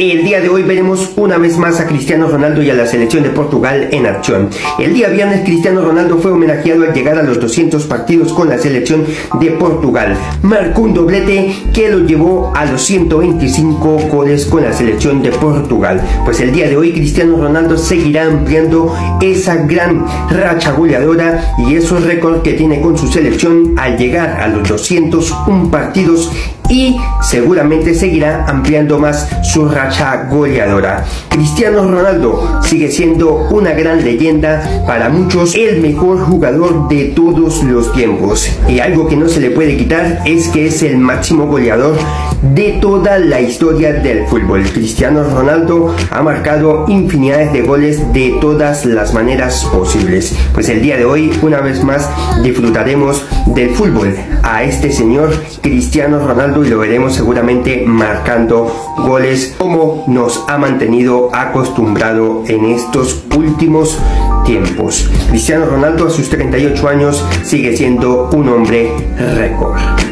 El día de hoy veremos una vez más a Cristiano Ronaldo y a la selección de Portugal en acción. El día viernes Cristiano Ronaldo fue homenajeado al llegar a los 200 partidos con la selección de Portugal. Marcó un doblete que lo llevó a los 125 goles con la selección de Portugal. Pues el día de hoy Cristiano Ronaldo seguirá ampliando esa gran racha goleadora y esos récords que tiene con su selección al llegar a los 201 partidos y seguramente seguirá ampliando más su racha goleadora. Cristiano Ronaldo sigue siendo una gran leyenda, para muchos el mejor jugador de todos los tiempos. Y algo que no se le puede quitar es que es el máximo goleador de toda la historia del fútbol. Cristiano Ronaldo ha marcado infinidades de goles de todas las maneras posibles. Pues el día de hoy, una vez más, disfrutaremos del fútbol a este señor Cristiano Ronaldo y lo veremos seguramente marcando goles como nos ha mantenido acostumbrado en estos últimos tiempos. Cristiano Ronaldo a sus 38 años sigue siendo un hombre récord.